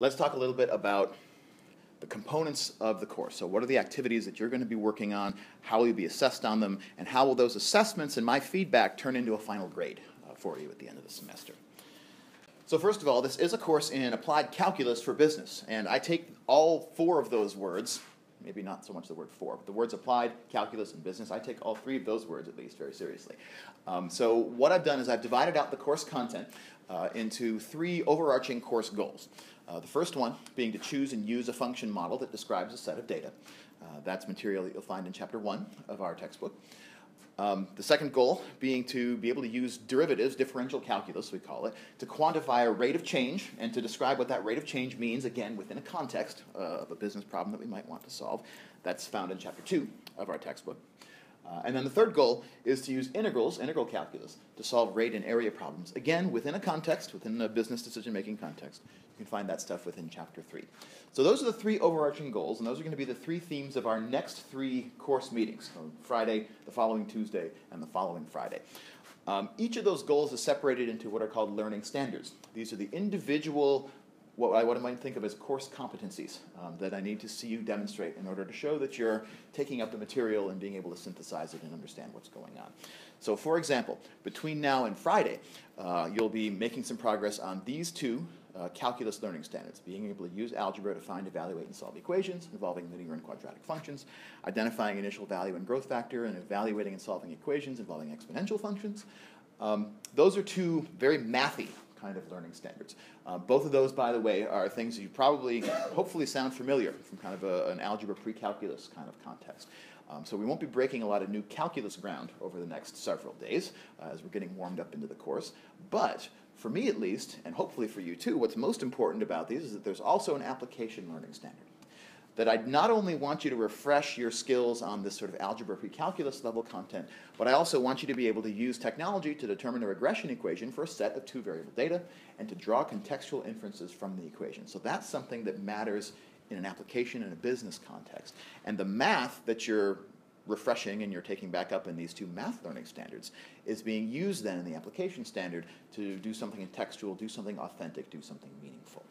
Let's talk a little bit about the components of the course. So, what are the activities that you're going to be working on? How will you be assessed on them? And how will those assessments and my feedback turn into a final grade uh, for you at the end of the semester? So, first of all, this is a course in applied calculus for business. And I take all four of those words, maybe not so much the word for, but the words applied, calculus, and business, I take all three of those words at least very seriously. Um, so, what I've done is I've divided out the course content uh, into three overarching course goals. Uh, the first one being to choose and use a function model that describes a set of data. Uh, that's material that you'll find in chapter one of our textbook. Um, the second goal being to be able to use derivatives, differential calculus we call it, to quantify a rate of change and to describe what that rate of change means, again, within a context uh, of a business problem that we might want to solve. That's found in chapter two of our textbook. Uh, and then the third goal is to use integrals, integral calculus, to solve rate and area problems. Again, within a context, within a business decision making context. You can find that stuff within chapter three. So those are the three overarching goals, and those are going to be the three themes of our next three course meetings Friday, the following Tuesday, and the following Friday. Um, each of those goals is separated into what are called learning standards. These are the individual what I, might think of as course competencies um, that I need to see you demonstrate in order to show that you're taking up the material and being able to synthesize it and understand what's going on. So, for example, between now and Friday, uh, you'll be making some progress on these two uh, calculus learning standards, being able to use algebra to find, evaluate, and solve equations involving linear and quadratic functions, identifying initial value and growth factor, and evaluating and solving equations involving exponential functions. Um, those are two very mathy kind of learning standards. Uh, both of those, by the way, are things that you probably, hopefully, sound familiar from kind of a, an algebra pre-calculus kind of context. Um, so we won't be breaking a lot of new calculus ground over the next several days uh, as we're getting warmed up into the course. But for me at least, and hopefully for you too, what's most important about these is that there's also an application learning standard that I not only want you to refresh your skills on this sort of algebra pre-calculus level content, but I also want you to be able to use technology to determine a regression equation for a set of two variable data and to draw contextual inferences from the equation. So that's something that matters in an application in a business context. And the math that you're refreshing and you're taking back up in these two math learning standards is being used then in the application standard to do something textual, do something authentic, do something meaningful.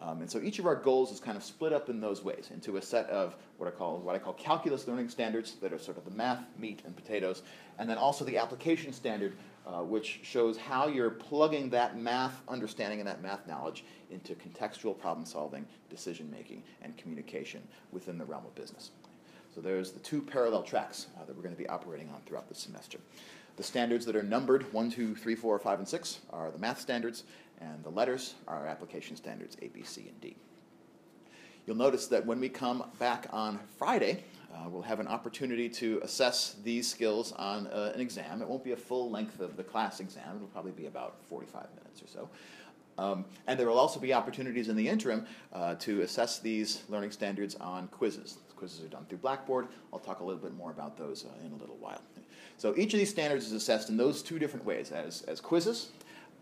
Um, and so each of our goals is kind of split up in those ways into a set of what I call what I call calculus learning standards that are sort of the math, meat, and potatoes, and then also the application standard, uh, which shows how you're plugging that math understanding and that math knowledge into contextual problem solving, decision making, and communication within the realm of business. So there's the two parallel tracks uh, that we're going to be operating on throughout the semester. The standards that are numbered 1, 2, 3, 4, 5, and 6 are the math standards, and the letters are application standards A, B, C, and D. You'll notice that when we come back on Friday, uh, we'll have an opportunity to assess these skills on uh, an exam. It won't be a full length of the class exam, it'll probably be about 45 minutes or so. Um, and there will also be opportunities in the interim uh, to assess these learning standards on quizzes. Quizzes are done through Blackboard. I'll talk a little bit more about those uh, in a little while. So each of these standards is assessed in those two different ways as, as quizzes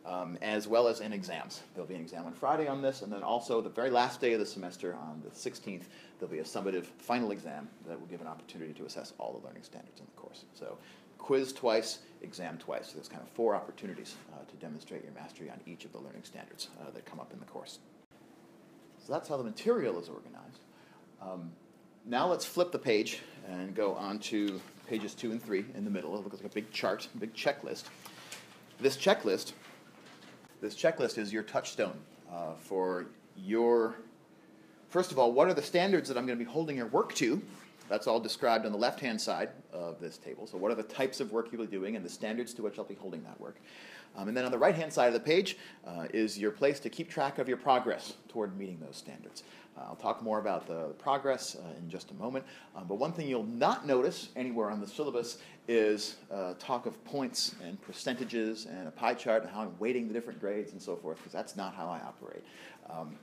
um, as well as in exams. There'll be an exam on Friday on this, and then also the very last day of the semester, on the 16th, there'll be a summative final exam that will give an opportunity to assess all the learning standards in the course. So, quiz twice, exam twice. So there's kind of four opportunities uh, to demonstrate your mastery on each of the learning standards uh, that come up in the course. So that's how the material is organized. Um, now let's flip the page and go on to pages two and three in the middle. It looks like a big chart, a big checklist. This checklist this checklist is your touchstone uh, for your, first of all, what are the standards that I'm going to be holding your work to? That's all described on the left hand side of this table. So, what are the types of work you'll be doing and the standards to which I'll be holding that work? Um, and then on the right hand side of the page uh, is your place to keep track of your progress toward meeting those standards. Uh, I'll talk more about the, progress uh, in just a moment. Um, but one thing you'll not notice anywhere on the syllabus is uh, talk of points and percentages and a pie chart and how I'm weighting the different grades and so forth, because that's not how I operate. Um,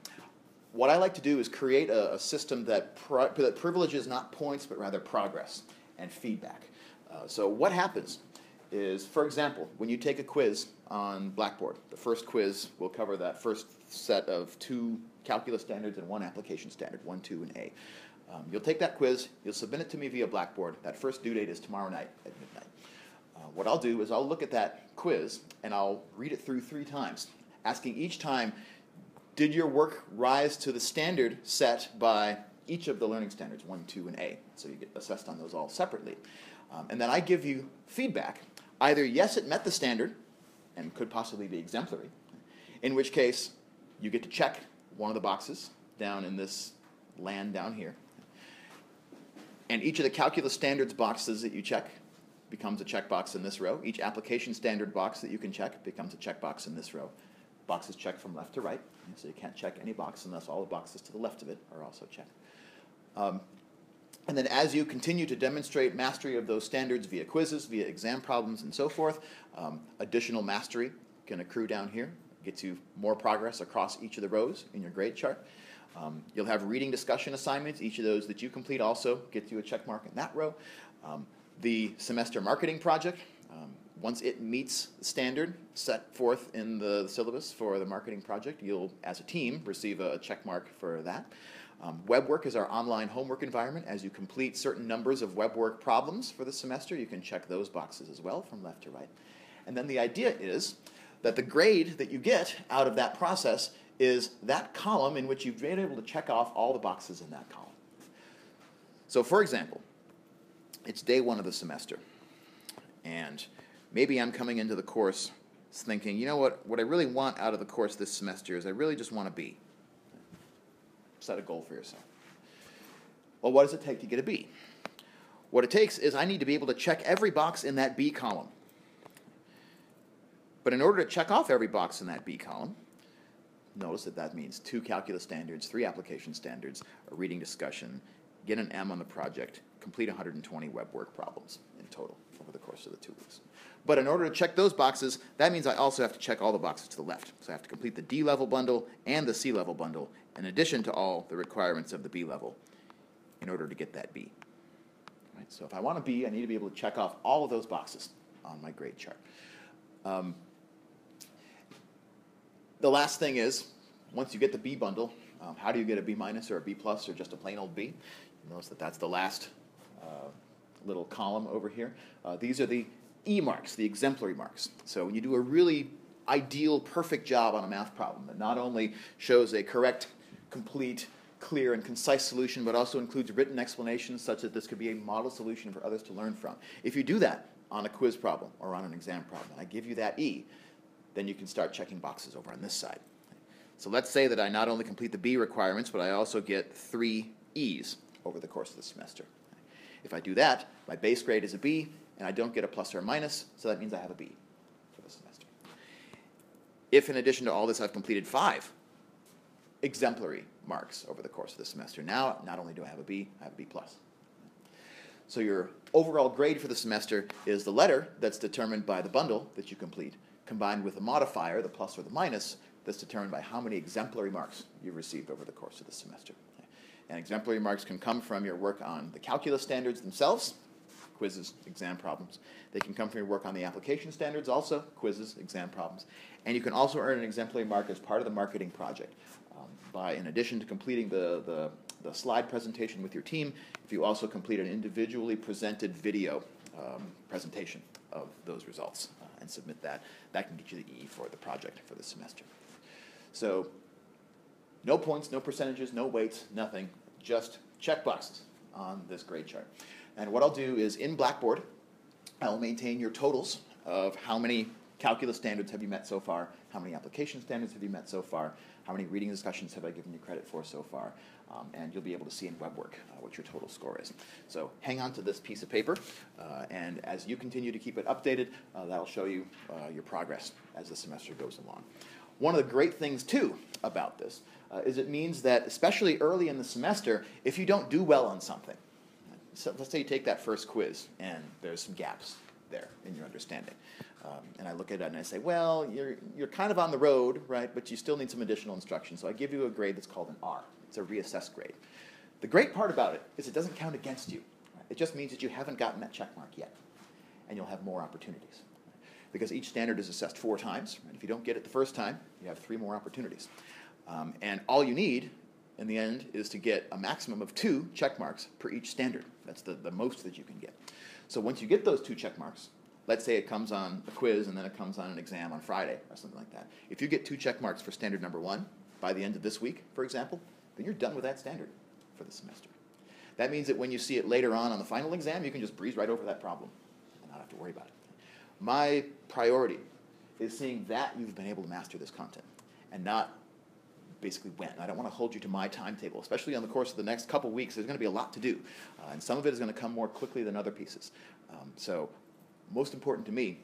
what I like to do is create a, a system that, that privileges not points, but rather progress and feedback. Uh, so, what happens is, for example, when you take a quiz on Blackboard, the first quiz will cover that first set of two calculus standards and one application standard, one, two, and A. Um, you'll take that quiz, you'll submit it to me via Blackboard. That first due date is tomorrow night at midnight. Uh, what I'll do is I'll look at that quiz and I'll read it through three times, asking each time, did your work rise to the standard set by each of the learning standards, one, two, and A? So you get assessed on those all separately. Um, and then I give you feedback. Either yes, it met the standard and could possibly be exemplary, in which case you get to check one of the boxes down in this land down here. And each of the calculus standards boxes that you check becomes a checkbox in this row. Each application standard box that you can check becomes a checkbox in this row. Boxes checked from left to right, so you can't check any box unless all the boxes to the left of it are also checked. Um, and then as you continue to demonstrate mastery of those standards via quizzes, via exam problems, and so forth, um, additional mastery can accrue down here, gets you more progress across each of the rows in your grade chart. Um, you'll have reading discussion assignments. Each of those that you complete also gets you a check mark in that row. Um, the semester marketing project, um, once it meets the standard set forth in the syllabus for the marketing project, you'll, as a team, receive a check mark for that. Um, WebWork is our online homework environment. As you complete certain numbers of WebWork problems for the semester, you can check those boxes as well from left to right. And then the idea is that the grade that you get out of that process is that column in which you've been able to check off all the boxes in that column. So, for example, it's day one of the semester, and maybe I'm coming into the course thinking, you know what, what I really want out of the course this semester is I really just want to be. Set a goal for yourself. Well, what does it take to get a B? What it takes is I need to be able to check every box in that B column. But in order to check off every box in that B column, Notice that that means two calculus standards, three application standards, a reading discussion, get an M on the project, complete 120 web work problems in total over the course of the two weeks. But in order to check those boxes, that means I also have to check all the boxes to the left. So I have to complete the D level bundle and the C level bundle in addition to all the requirements of the B level in order to get that B. Right, so if I want a B, I need to be able to check off all of those boxes on my grade chart. Um, the last thing is, once you get the B bundle, um, how do you get a B minus or a B plus or just a plain old B? You notice that that's the last uh, little column over here. Uh, these are the E marks, the exemplary marks. So when you do a really ideal, perfect job on a math problem that not only shows a correct, complete, clear, and concise solution, but also includes written explanations such that this could be a model solution for others to learn from. If you do that on a quiz problem or on an exam problem, I give you that E, then you can start checking boxes over on this side. So let's say that I not only complete the B requirements, but I also get three E's over the course of the semester. If I do that, my base grade is a B, and I don't get a plus or a minus, so that means I have a B for the semester. If in addition to all this I've completed five exemplary marks over the course of the semester, now not only do I have a B, I have a B plus. So your overall grade for the semester is the letter that's determined by the bundle that you complete, combined with a modifier, the plus or the minus, that's determined by how many exemplary marks you've received over the course of the semester. And exemplary marks can come from your work on the calculus standards themselves, quizzes, exam problems. They can come from your work on the application standards also, quizzes, exam problems. And you can also earn an exemplary mark as part of the marketing project um, by, in addition to completing the, the, the, slide presentation with your team, if you also complete an individually presented video um, presentation of those results and submit that. That can get you the E for the project for the semester. So no points, no percentages, no weights, nothing, just check boxes on this grade chart. And what I'll do is in Blackboard, I'll maintain your totals of how many calculus standards have you met so far, how many application standards have you met so far, how many reading discussions have I given you credit for so far, um, and you'll be able to see in WebWork uh, what your total score is. So hang on to this piece of paper, uh, and as you continue to keep it updated, uh, that'll show you uh, your progress as the semester goes along. One of the great things, too, about this uh, is it means that, especially early in the semester, if you don't do well on something, so let's say you take that first quiz and there's some gaps there in your understanding. Um, and I look at it and I say, well, you're, you're kind of on the road, right, but you still need some additional instruction. So I give you a grade that's called an R. It's a reassessed grade. The great part about it is it doesn't count against you. It just means that you haven't gotten that check mark yet, and you'll have more opportunities. Because each standard is assessed four times. Right? If you don't get it the first time, you have three more opportunities. Um, and all you need in the end is to get a maximum of two check marks per each standard. That's the, the most that you can get. So once you get those two check marks, let's say it comes on a quiz and then it comes on an exam on Friday or something like that. If you get two check marks for standard number one, by the end of this week, for example, then you're done with that standard for the semester. That means that when you see it later on on the final exam, you can just breeze right over that problem and not have to worry about it. My priority is seeing that you've been able to master this content and not basically when. I don't want to hold you to my timetable, especially on the course of the next couple weeks. There's going to be a lot to do, uh, and some of it is going to come more quickly than other pieces. Um, so, most important to me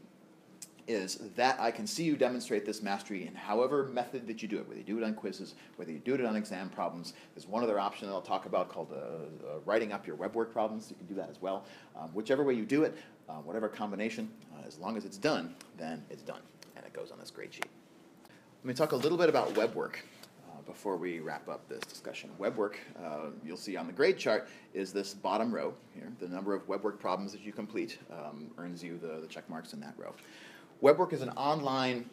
is that I can see you demonstrate this mastery in however method that you do it, whether you do it on quizzes, whether you do it on exam problems. There's one other option that I'll talk about called uh, uh, writing up your web work problems. You can do that as well. Um, whichever way you do it, uh, whatever combination, uh, as long as it's done, then it's done, and it goes on this grade sheet. Let me talk a little bit about web work before we wrap up this discussion. Web work, uh, you'll see on the grade chart, is this bottom row here. The number of web work problems that you complete um, earns you the, the check marks in that row. WebWork is an online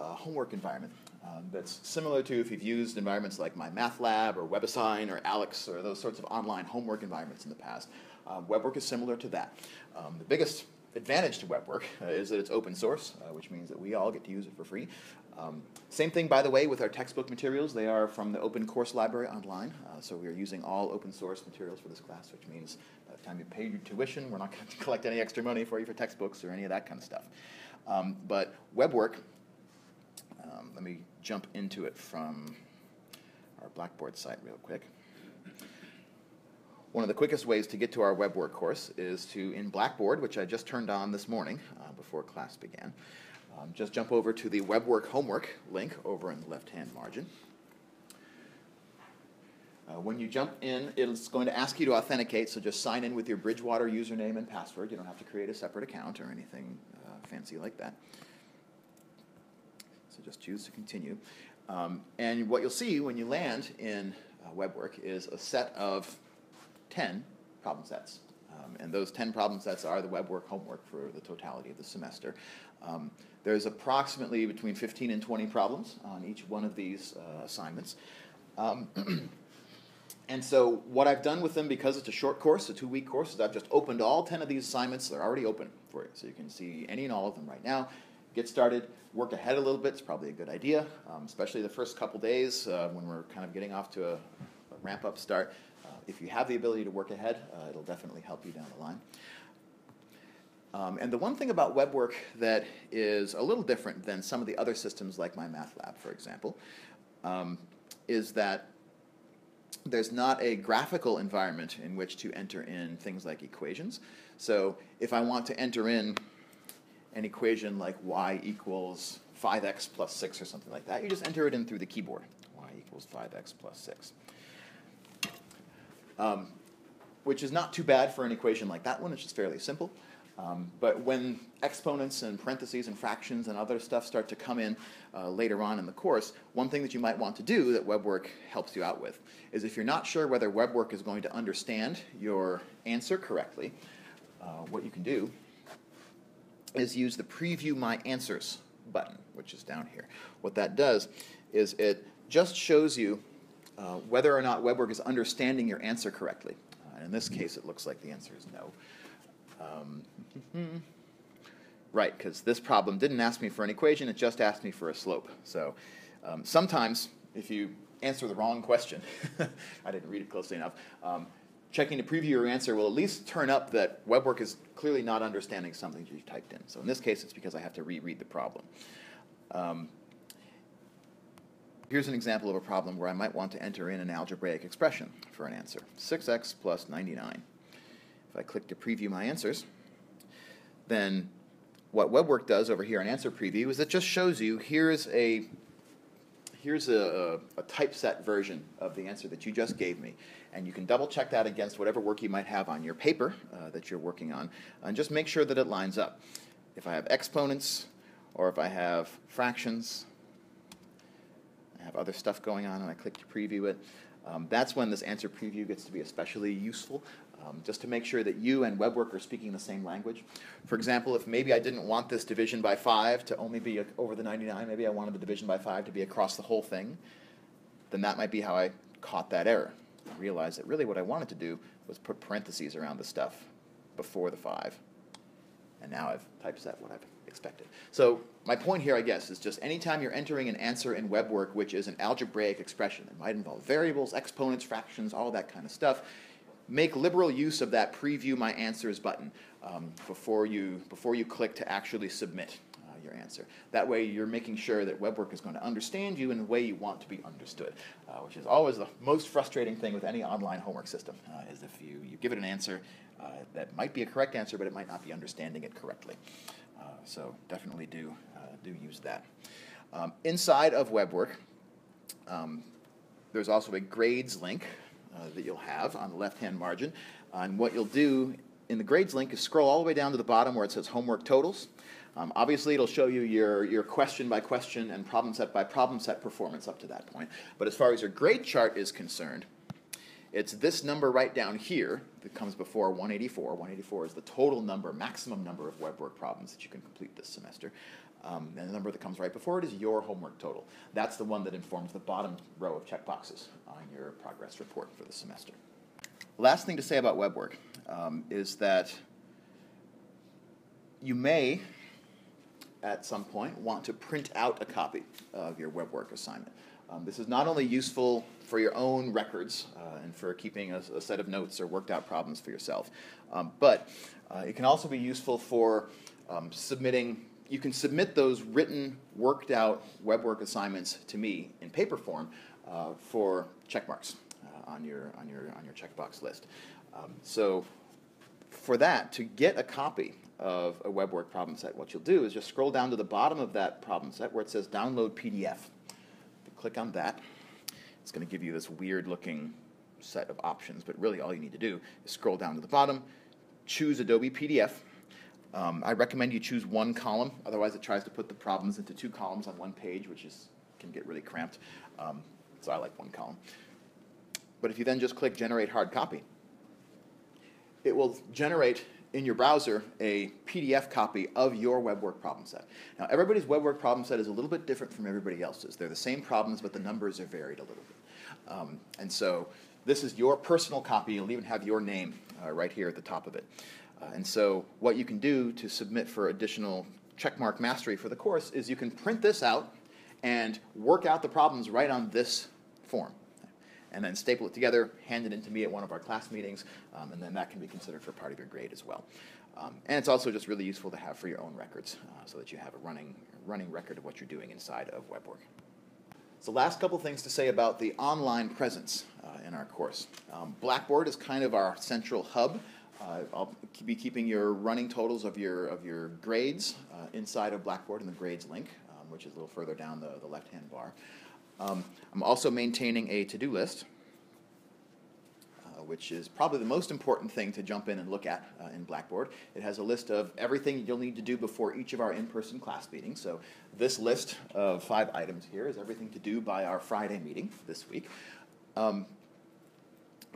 uh, homework environment um, that's similar to if you've used environments like MyMathLab or WebAssign or ALEKS or those sorts of online homework environments in the past. Um, WebWork is similar to that. Um, the biggest advantage to WebWork uh, is that it's open source, uh, which means that we all get to use it for free. Um, same thing, by the way, with our textbook materials. They are from the Open Course Library online, uh, so we are using all open source materials for this class, which means by the time you pay your tuition, we're not going to collect any extra money for you for textbooks or any of that kind of stuff. Um, but WebWork, um, let me jump into it from our Blackboard site real quick. One of the quickest ways to get to our WebWork course is to, in Blackboard, which I just turned on this morning uh, before class began, um, just jump over to the WebWork homework link over in the left-hand margin. Uh, when you jump in, it's going to ask you to authenticate, so just sign in with your Bridgewater username and password. You don't have to create a separate account or anything fancy like that. So just choose to continue. Um, and what you'll see when you land in uh, WebWork is a set of 10 problem sets. Um, and those 10 problem sets are the WebWork homework for the totality of the semester. Um, there's approximately between 15 and 20 problems on each one of these uh, assignments. Um, And so what I've done with them, because it's a short course, a two-week course, is I've just opened all 10 of these assignments. They're already open for you. So you can see any and all of them right now. Get started, work ahead a little bit. It's probably a good idea, um, especially the first couple days uh, when we're kind of getting off to a, a ramp-up start. Uh, if you have the ability to work ahead, uh, it'll definitely help you down the line. Um, and the one thing about web work that is a little different than some of the other systems like MyMathLab, for example, um, is that there's not a graphical environment in which to enter in things like equations. So if I want to enter in an equation like y equals 5x plus 6 or something like that, you just enter it in through the keyboard. y equals 5x plus 6. Um, which is not too bad for an equation like that one. It's just fairly simple. Um, but when exponents and parentheses and fractions and other stuff start to come in uh, later on in the course, one thing that you might want to do that WebWork helps you out with is if you're not sure whether WebWork is going to understand your answer correctly, uh, what you can do is use the Preview My Answers button, which is down here. What that does is it just shows you uh, whether or not WebWork is understanding your answer correctly. Uh, in this case, it looks like the answer is no. Um, right, because this problem didn't ask me for an equation, it just asked me for a slope. So um, sometimes, if you answer the wrong question, I didn't read it closely enough, um, checking to preview your answer will at least turn up that WebWork is clearly not understanding something you typed in. So in this case, it's because I have to reread the problem. Um, here's an example of a problem where I might want to enter in an algebraic expression for an answer. 6x plus 99. I click to preview my answers, then what WebWork does over here in Answer Preview is it just shows you here's a here's a, a, typeset version of the answer that you just gave me. And you can double check that against whatever work you might have on your paper uh, that you're working on, and just make sure that it lines up. If I have exponents, or if I have fractions, I have other stuff going on, and I click to preview it, um, that's when this answer preview gets to be especially useful um, just to make sure that you and WebWork are speaking the same language. For example, if maybe I didn't want this division by 5 to only be over the 99, maybe I wanted the division by 5 to be across the whole thing, then that might be how I caught that error. I realized that really what I wanted to do was put parentheses around the stuff before the 5. And now I've typeset what I've expected. So my point here, I guess, is just anytime you're entering an answer in WebWork, which is an algebraic expression, it might involve variables, exponents, fractions, all that kind of stuff, make liberal use of that preview my answers button um, before, you, before you click to actually submit uh, your answer. That way you're making sure that WebWork is going to understand you in the way you want to be understood, uh, which is always the most frustrating thing with any online homework system, uh, is if you, you give it an answer uh, that might be a correct answer, but it might not be understanding it correctly. Uh, so definitely do, uh, do use that. Um, inside of WebWork, um, there's also a grades link that you'll have on the left-hand margin. Uh, and what you'll do in the grades link is scroll all the way down to the bottom where it says homework totals. Um, obviously, it'll show you your, your question by question and problem set by problem set performance up to that point. But as far as your grade chart is concerned, it's this number right down here that comes before 184. 184 is the total number, maximum number of web work problems that you can complete this semester. Um, and the number that comes right before it is your homework total. That's the one that informs the bottom row of checkboxes on your progress report for the semester. Last thing to say about web work um, is that you may, at some point, want to print out a copy of your web work assignment. Um, this is not only useful for your own records uh, and for keeping a, a, set of notes or worked out problems for yourself, um, but uh, it can also be useful for um, submitting. You can submit those written, worked out web work assignments to me in paper form uh, for check marks uh, on your on your on your checkbox list. Um, so for that, to get a copy of a web work problem set, what you'll do is just scroll down to the bottom of that problem set where it says download PDF click on that. It's going to give you this weird looking set of options, but really all you need to do is scroll down to the bottom, choose Adobe PDF. Um, I recommend you choose one column, otherwise it tries to put the problems into two columns on one page, which is can get really cramped. Um, so I like one column. But if you then just click Generate Hard Copy, it will generate in your browser a PDF copy of your WebWork problem set. Now, everybody's WebWork problem set is a little bit different from everybody else's. They're the same problems, but the numbers are varied a little bit. Um, and so this is your personal copy. You'll even have your name uh, right here at the top of it. Uh, and so what you can do to submit for additional checkmark mastery for the course is you can print this out and work out the problems right on this form and then staple it together, hand it in to me at one of our class meetings, um, and then that can be considered for part of your grade as well. Um, and it's also just really useful to have for your own records uh, so that you have a running, running record of what you're doing inside of WebWork. So last couple things to say about the online presence uh, in our course. Um, Blackboard is kind of our central hub. Uh, I'll be keeping your running totals of your, of your grades uh, inside of Blackboard in the grades link, um, which is a little further down the, the left-hand bar. Um, I'm also maintaining a to-do list, uh, which is probably the most important thing to jump in and look at uh, in Blackboard. It has a list of everything you'll need to do before each of our in-person class meetings. So this list of five items here is everything to do by our Friday meeting this week. Um,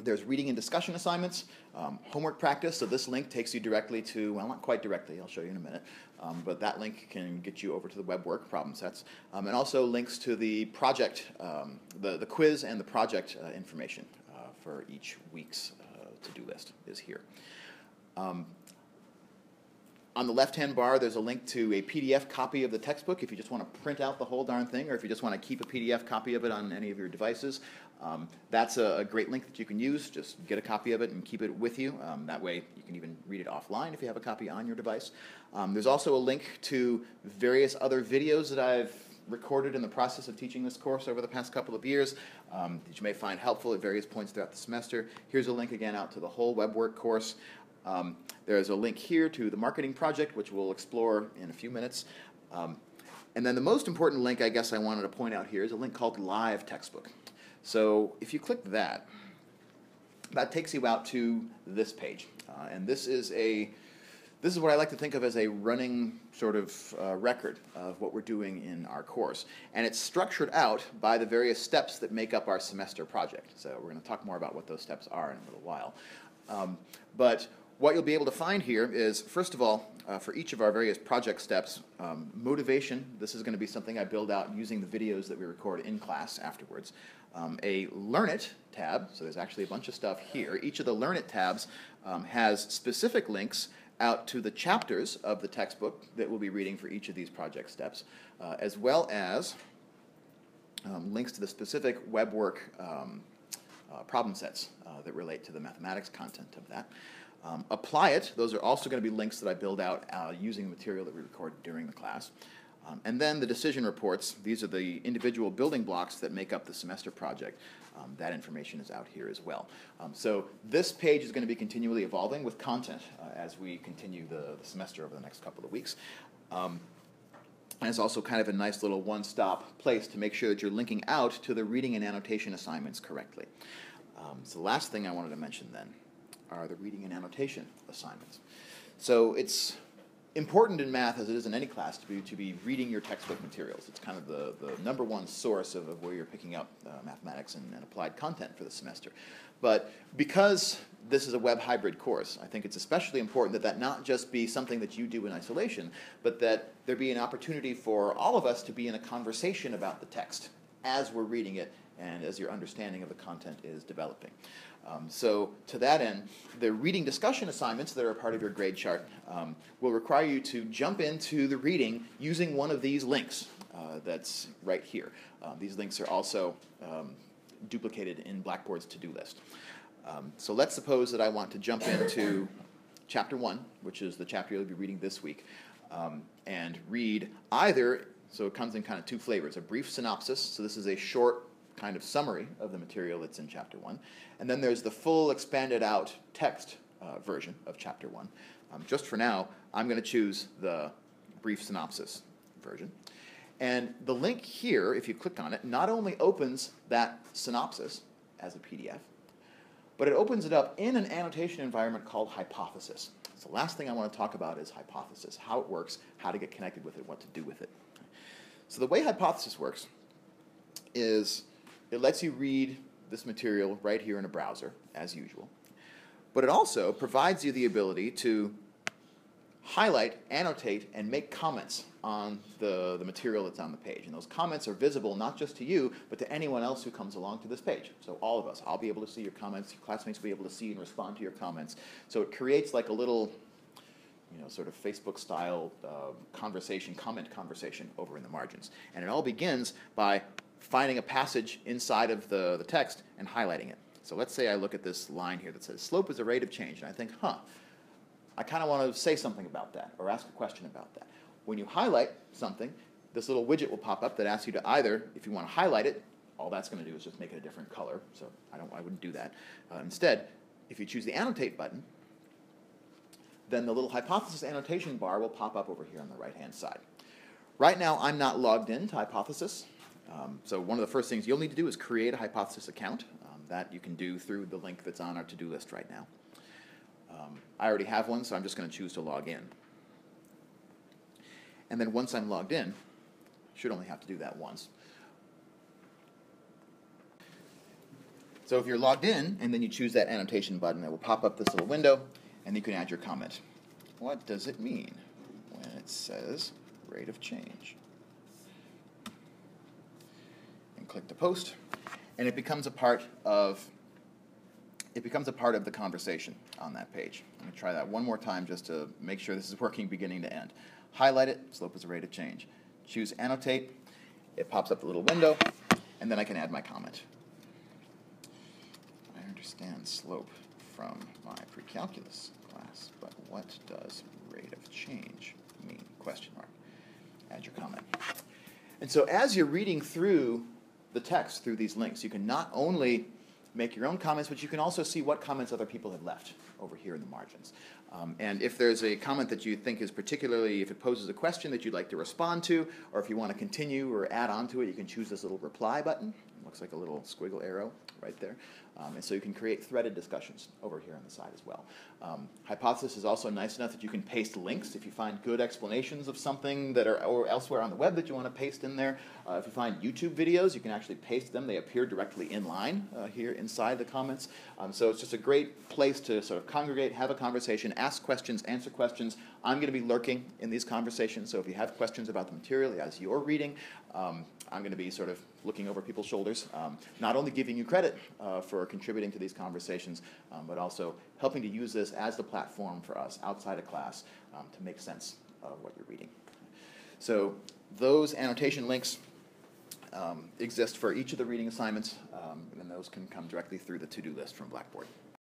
there's reading and discussion assignments, um, homework practice. So this link takes you directly to, well, not quite directly, I'll show you in a minute, um, but that link can get you over to the web work problem sets. Um, and also links to the project, um, the, the quiz and the project uh, information uh, for each week's uh, to-do list is here. Um, on the left-hand bar, there's a link to a PDF copy of the textbook if you just want to print out the whole darn thing, or if you just want to keep a PDF copy of it on any of your devices. Um, that's a, a, great link that you can use. Just get a copy of it and keep it with you. Um, that way, you can even read it offline if you have a copy on your device. Um, there's also a link to various other videos that I've recorded in the process of teaching this course over the past couple of years um, that you may find helpful at various points throughout the semester. Here's a link again out to the whole WebWork course. Um, there's a link here to the marketing project, which we'll explore in a few minutes. Um, and then the most important link I guess I wanted to point out here is a link called Live Textbook. So if you click that, that takes you out to this page. Uh, and this is a this is what I like to think of as a running sort of uh, record of what we're doing in our course. And it's structured out by the various steps that make up our semester project. So we're going to talk more about what those steps are in a little while. Um, but what you'll be able to find here is, first of all, uh, for each of our various project steps, um, motivation. This is going to be something I build out using the videos that we record in class afterwards. Um, a Learn It tab, so there's actually a bunch of stuff here. Each of the Learn It tabs um, has specific links out to the chapters of the textbook that we'll be reading for each of these project steps, uh, as well as um, links to the specific web work um, uh, problem sets uh, that relate to the mathematics content of that. Um, apply it, those are also going to be links that I build out uh, using the material that we record during the class. Um, and then the decision reports, these are the individual building blocks that make up the semester project. Um, that information is out here as well. Um, so this page is going to be continually evolving with content uh, as we continue the, the, semester over the next couple of weeks. Um, and it's also kind of a nice little one-stop place to make sure that you're linking out to the reading and annotation assignments correctly. Um, so the last thing I wanted to mention then are the reading and annotation assignments. So it's important in math, as it is in any class, to be, to be reading your textbook materials. It's kind of the, the number one source of, of where you're picking up uh, mathematics and, and, applied content for the semester. But because this is a web hybrid course, I think it's especially important that that not just be something that you do in isolation, but that there be an opportunity for all of us to be in a conversation about the text as we're reading it and as your understanding of the content is developing. Um, so to that end, the reading discussion assignments that are a part of your grade chart um, will require you to jump into the reading using one of these links uh, that's right here. Uh, these links are also um, duplicated in Blackboard's to-do list. Um, so let's suppose that I want to jump into chapter one, which is the chapter you'll be reading this week, um, and read either, so it comes in kind of two flavors, a brief synopsis, so this is a short kind of summary of the material that's in chapter one, and then there's the full expanded out text uh, version of chapter one. Um, just for now, I'm going to choose the brief synopsis version. And the link here, if you click on it, not only opens that synopsis as a PDF, but it opens it up in an annotation environment called Hypothesis. So the last thing I want to talk about is Hypothesis, how it works, how to get connected with it, what to do with it. So the way Hypothesis works is it lets you read this material right here in a browser, as usual. But it also provides you the ability to highlight, annotate, and make comments on the, the material that's on the page. And those comments are visible not just to you, but to anyone else who comes along to this page. So all of us, I'll be able to see your comments, your classmates will be able to see and respond to your comments. So it creates like a little, you know, sort of Facebook style uh, conversation, comment conversation over in the margins. And it all begins by finding a passage inside of the, the text and highlighting it. So let's say I look at this line here that says slope is a rate of change, and I think, huh, I kind of want to say something about that or ask a question about that. When you highlight something, this little widget will pop up that asks you to either, if you want to highlight it, all that's going to do is just make it a different color. So I don't, I wouldn't do that. Uh, instead, if you choose the annotate button, then the little hypothesis annotation bar will pop up over here on the right-hand side. Right now, I'm not logged in to Hypothesis, um, so one of the first things you'll need to do is create a Hypothesis account. Um, that you can do through the link that's on our to-do list right now. Um, I already have one, so I'm just going to choose to log in. And then once I'm logged in, should only have to do that once. So if you're logged in and then you choose that annotation button, it will pop up this little window and you can add your comment. What does it mean when it says rate of change? And click to post, and it becomes a part of it becomes a part of the conversation on that page. Let me try that one more time just to make sure this is working beginning to end. Highlight it, slope is a rate of change. Choose annotate, it pops up the little window, and then I can add my comment. I understand slope from my pre-calculus class, but what does rate of change mean? Question mark. Add your comment. And so as you're reading through the text through these links, you can not only make your own comments, but you can also see what comments other people have left over here in the margins. Um, and if there's a comment that you think is particularly, if it poses a question that you'd like to respond to, or if you want to continue or add on to it, you can choose this little reply button. Looks like a little squiggle arrow right there. Um, and so you can create threaded discussions over here on the side as well. Um, Hypothesis is also nice enough that you can paste links if you find good explanations of something that are or elsewhere on the web that you want to paste in there. Uh, if you find YouTube videos, you can actually paste them. They appear directly in line uh, here inside the comments. Um, so it's just a great place to sort of congregate, have a conversation, ask questions, answer questions. I'm going to be lurking in these conversations, so if you have questions about the material as you're reading, um, I'm going to be sort of looking over people's shoulders, um, not only giving you credit uh, for contributing to these conversations, um, but also helping to use this as the platform for us outside of class um, to make sense of what you're reading. So those annotation links um, exist for each of the reading assignments, um, and those can come directly through the to-do list from Blackboard.